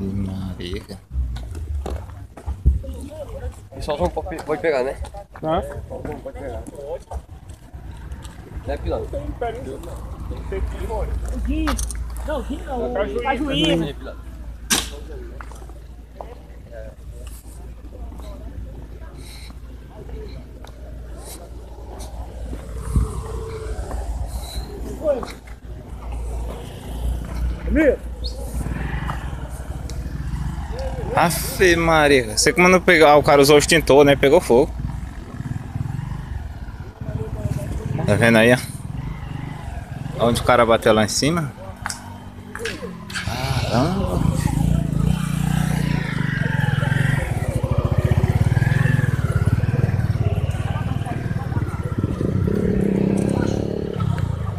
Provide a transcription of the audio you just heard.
Maria. E só um pode, pode pegar, né? Hã? Pode pegar. Né, piloto? Não, Gui não. Cajuí. Aí, piloto. Afe Maria. Você como não pegar, ah, o cara usou o extintor, né? Pegou fogo. Tá vendo aí, ó? Onde o cara bateu lá em cima? Caramba.